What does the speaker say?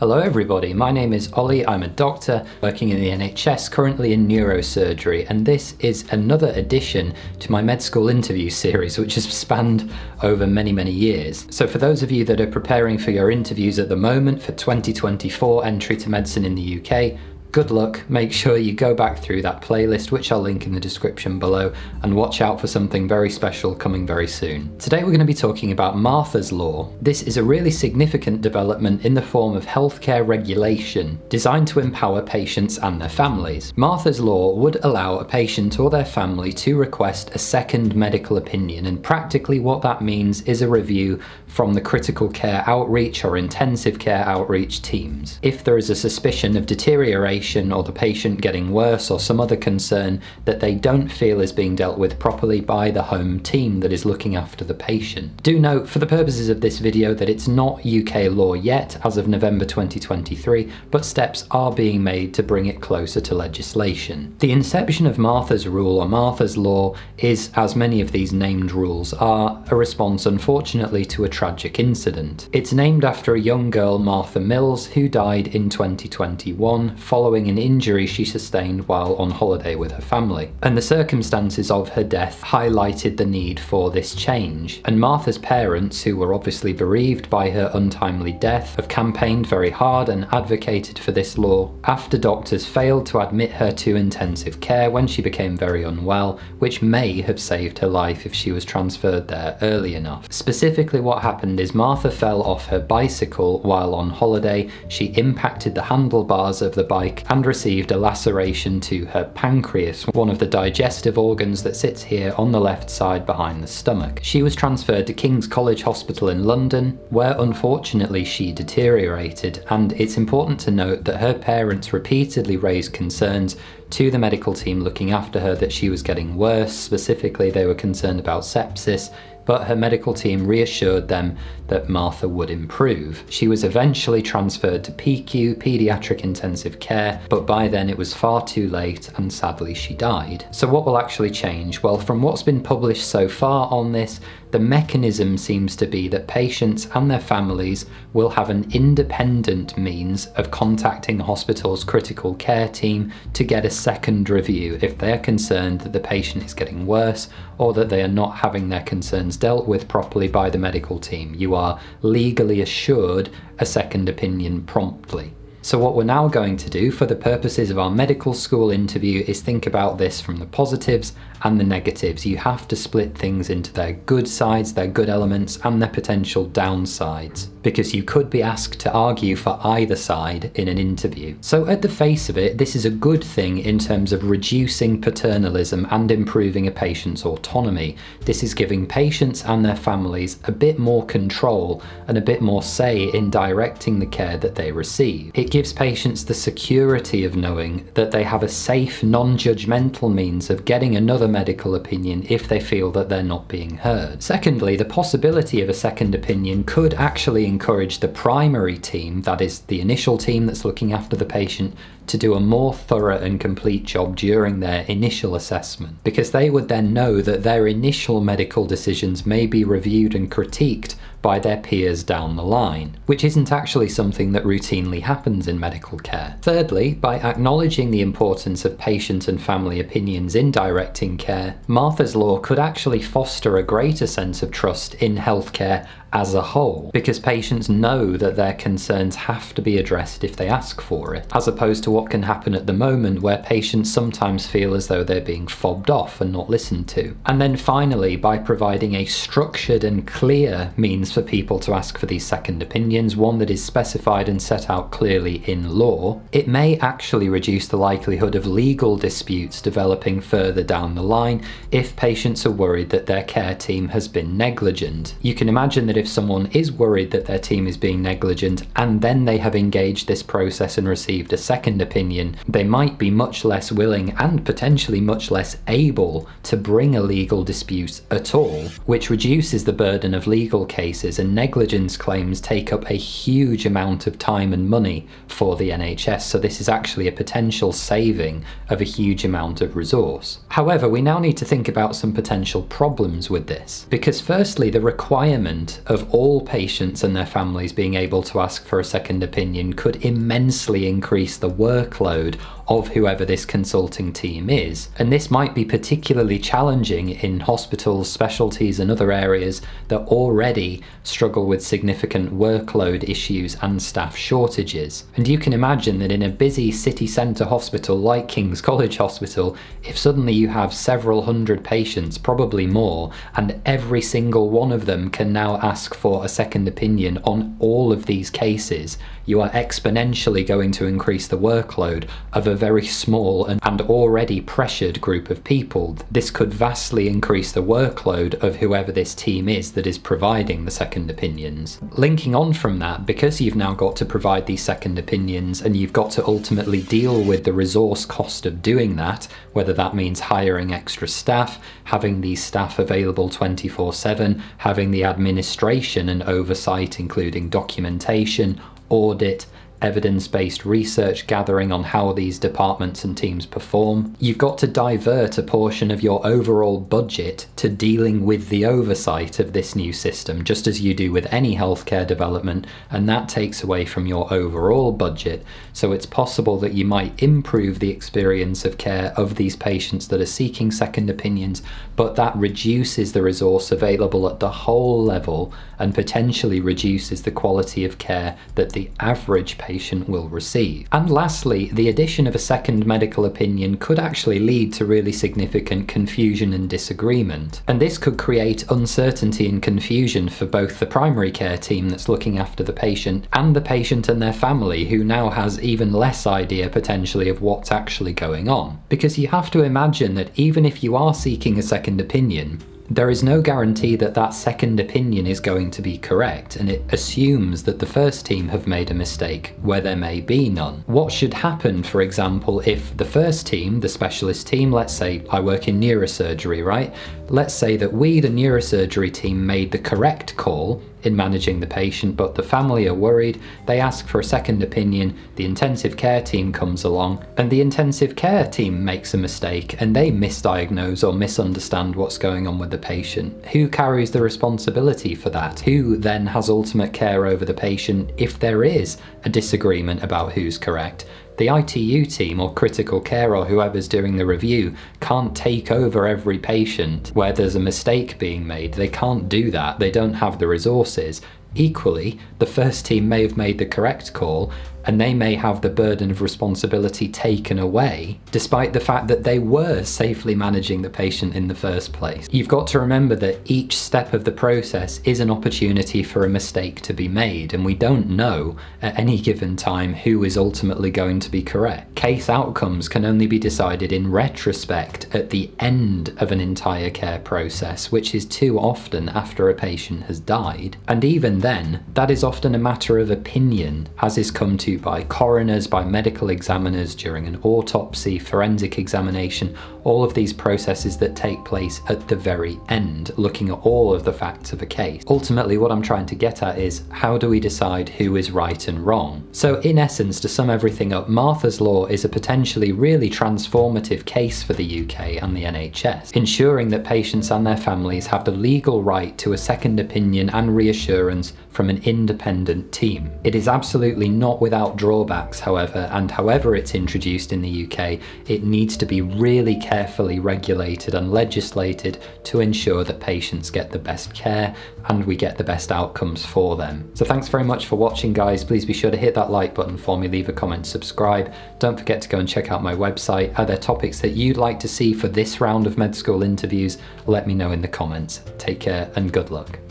Hello everybody, my name is Ollie, I'm a doctor working in the NHS, currently in neurosurgery, and this is another addition to my med school interview series, which has spanned over many, many years. So for those of you that are preparing for your interviews at the moment for 2024 entry to medicine in the UK, good luck. Make sure you go back through that playlist, which I'll link in the description below, and watch out for something very special coming very soon. Today we're going to be talking about Martha's Law. This is a really significant development in the form of healthcare regulation designed to empower patients and their families. Martha's Law would allow a patient or their family to request a second medical opinion, and practically what that means is a review from the critical care outreach or intensive care outreach teams. If there is a suspicion of deterioration or the patient getting worse or some other concern that they don't feel is being dealt with properly by the home team that is looking after the patient. Do note for the purposes of this video that it's not UK law yet as of November 2023, but steps are being made to bring it closer to legislation. The inception of Martha's Rule or Martha's Law is, as many of these named rules are, a response unfortunately to a tragic incident. It's named after a young girl, Martha Mills, who died in 2021 following following an injury she sustained while on holiday with her family. And the circumstances of her death highlighted the need for this change. And Martha's parents, who were obviously bereaved by her untimely death, have campaigned very hard and advocated for this law after doctors failed to admit her to intensive care when she became very unwell, which may have saved her life if she was transferred there early enough. Specifically what happened is Martha fell off her bicycle while on holiday, she impacted the handlebars of the bike and received a laceration to her pancreas, one of the digestive organs that sits here on the left side behind the stomach. She was transferred to King's College Hospital in London, where unfortunately she deteriorated, and it's important to note that her parents repeatedly raised concerns to the medical team looking after her that she was getting worse. Specifically, they were concerned about sepsis, but her medical team reassured them that Martha would improve. She was eventually transferred to PICU, Paediatric Intensive Care, but by then it was far too late and sadly she died. So what will actually change? Well, from what's been published so far on this, the mechanism seems to be that patients and their families will have an independent means of contacting the hospital's critical care team to get a second review if they are concerned that the patient is getting worse or that they are not having their concerns dealt with properly by the medical team. You are legally assured a second opinion promptly. So what we're now going to do for the purposes of our medical school interview is think about this from the positives and the negatives. You have to split things into their good sides, their good elements, and their potential downsides, because you could be asked to argue for either side in an interview. So at the face of it, this is a good thing in terms of reducing paternalism and improving a patient's autonomy. This is giving patients and their families a bit more control and a bit more say in directing the care that they receive. It gives patients the security of knowing that they have a safe, non-judgmental means of getting another medical opinion if they feel that they're not being heard. Secondly, the possibility of a second opinion could actually encourage the primary team, that is the initial team that's looking after the patient, to do a more thorough and complete job during their initial assessment, because they would then know that their initial medical decisions may be reviewed and critiqued by their peers down the line, which isn't actually something that routinely happens in medical care. Thirdly, by acknowledging the importance of patient and family opinions in directing care, Martha's Law could actually foster a greater sense of trust in healthcare as a whole, because patients know that their concerns have to be addressed if they ask for it, as opposed to what can happen at the moment where patients sometimes feel as though they're being fobbed off and not listened to. And then finally, by providing a structured and clear means for people to ask for these second opinions, one that is specified and set out clearly in law, it may actually reduce the likelihood of legal disputes developing further down the line if patients are worried that their care team has been negligent. You can imagine that if if someone is worried that their team is being negligent and then they have engaged this process and received a second opinion, they might be much less willing and potentially much less able to bring a legal dispute at all, which reduces the burden of legal cases and negligence claims take up a huge amount of time and money for the NHS, so this is actually a potential saving of a huge amount of resource. However, we now need to think about some potential problems with this, because firstly, the requirement of all patients and their families being able to ask for a second opinion could immensely increase the workload of whoever this consulting team is. And this might be particularly challenging in hospitals, specialties, and other areas that already struggle with significant workload issues and staff shortages. And you can imagine that in a busy city centre hospital like King's College Hospital, if suddenly you have several hundred patients, probably more, and every single one of them can now ask for a second opinion on all of these cases, you are exponentially going to increase the workload of a very small and, and already pressured group of people. This could vastly increase the workload of whoever this team is that is providing the second opinions. Linking on from that, because you've now got to provide these second opinions and you've got to ultimately deal with the resource cost of doing that, whether that means hiring extra staff, having these staff available 24 7, having the administration and oversight, including documentation, audit, evidence based research gathering on how these departments and teams perform. You've got to divert a portion of your overall budget to dealing with the oversight of this new system, just as you do with any healthcare development, and that takes away from your overall budget. So it's possible that you might improve the experience of care of these patients that are seeking second opinions, but that reduces the resource available at the whole level and potentially reduces the quality of care that the average patient will receive. And lastly, the addition of a second medical opinion could actually lead to really significant confusion and disagreement. And this could create uncertainty and confusion for both the primary care team that's looking after the patient and the patient and their family who now has even less idea potentially of what's actually going on. Because you have to imagine that even if you are seeking a second opinion, there is no guarantee that that second opinion is going to be correct, and it assumes that the first team have made a mistake where there may be none. What should happen, for example, if the first team, the specialist team, let's say I work in neurosurgery, right? Let's say that we, the neurosurgery team, made the correct call in managing the patient, but the family are worried, they ask for a second opinion, the intensive care team comes along, and the intensive care team makes a mistake and they misdiagnose or misunderstand what's going on with the patient. Who carries the responsibility for that? Who then has ultimate care over the patient if there is a disagreement about who's correct? The ITU team or critical care or whoever's doing the review can't take over every patient where there's a mistake being made. They can't do that. They don't have the resources. Equally, the first team may have made the correct call and they may have the burden of responsibility taken away, despite the fact that they were safely managing the patient in the first place. You've got to remember that each step of the process is an opportunity for a mistake to be made, and we don't know at any given time who is ultimately going to be correct. Case outcomes can only be decided in retrospect at the end of an entire care process, which is too often after a patient has died. And even then, that is often a matter of opinion, as is come to by coroners, by medical examiners during an autopsy, forensic examination, all of these processes that take place at the very end, looking at all of the facts of a case. Ultimately, what I'm trying to get at is how do we decide who is right and wrong? So, in essence, to sum everything up, Martha's Law is a potentially really transformative case for the UK and the NHS, ensuring that patients and their families have the legal right to a second opinion and reassurance from an independent team. It is absolutely not without drawbacks, however, and however it's introduced in the UK, it needs to be really carefully regulated and legislated to ensure that patients get the best care and we get the best outcomes for them. So thanks very much for watching guys, please be sure to hit that like button for me, leave a comment, subscribe. Don't forget to go and check out my website. Are there topics that you'd like to see for this round of med school interviews? Let me know in the comments. Take care and good luck.